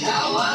Cowabunga!